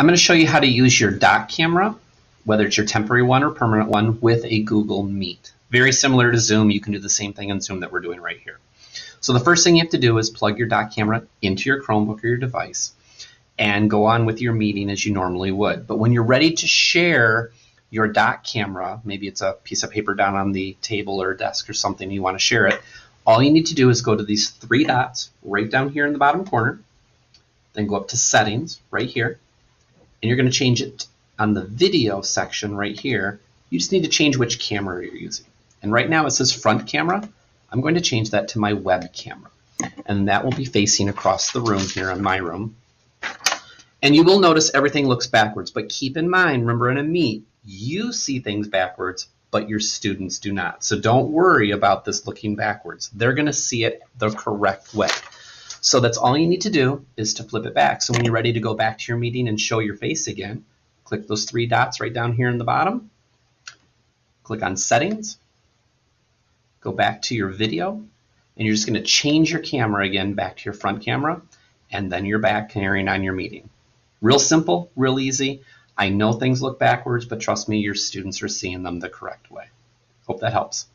I'm going to show you how to use your doc camera, whether it's your temporary one or permanent one, with a Google Meet. Very similar to Zoom, you can do the same thing in Zoom that we're doing right here. So the first thing you have to do is plug your doc camera into your Chromebook or your device and go on with your meeting as you normally would. But when you're ready to share your doc camera, maybe it's a piece of paper down on the table or desk or something, you want to share it, all you need to do is go to these three dots right down here in the bottom corner, then go up to settings right here, and you're going to change it on the video section right here. You just need to change which camera you're using. And right now it says front camera. I'm going to change that to my web camera. And that will be facing across the room here in my room. And you will notice everything looks backwards, but keep in mind, remember in a meet, you see things backwards, but your students do not. So don't worry about this looking backwards. They're going to see it the correct way. So that's all you need to do is to flip it back. So when you're ready to go back to your meeting and show your face again, click those three dots right down here in the bottom. Click on settings. Go back to your video. And you're just going to change your camera again back to your front camera. And then you're back carrying on your meeting. Real simple, real easy. I know things look backwards, but trust me, your students are seeing them the correct way. Hope that helps.